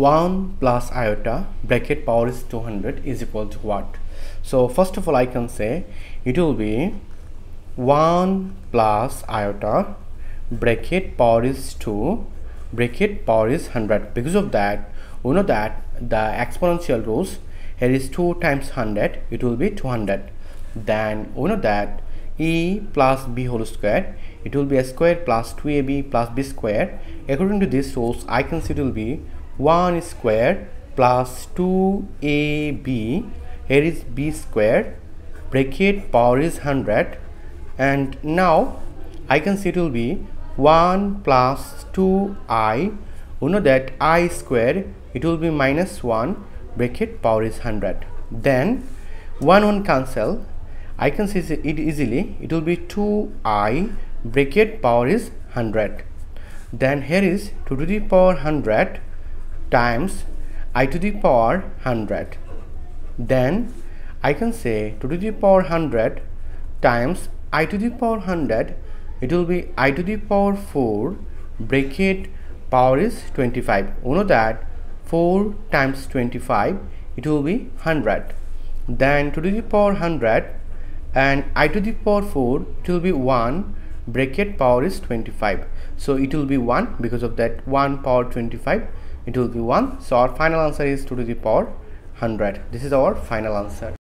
1 plus iota bracket power is 200 is equal to what? So first of all i can say it will be 1 plus iota bracket power is 2 bracket power is 100 because of that we know that the exponential rules here is 2 times 100 it will be 200 then we know that e plus b whole square it will be a square plus 2ab plus b square. According to this rules i can see it will be 1 square plus 2ab here is b square bracket power is 100 and now I can see it will be 1 plus 2i you know that i square it will be minus 1 bracket power is 100 then 1 1 cancel I can see it easily it will be 2i bracket power is 100 then here is 2 to the power 100 times i to the power 100 then I can say 2 to the power 100 times i to the power 100 it will be i to the power 4 bracket power is 25 you know that 4 times 25 it will be 100 then 2 to the power 100 and i to the power 4 it will be 1 bracket power is 25 so it will be 1 because of that 1 power 25 it will be 1 so our final answer is 2 to the power 100 this is our final answer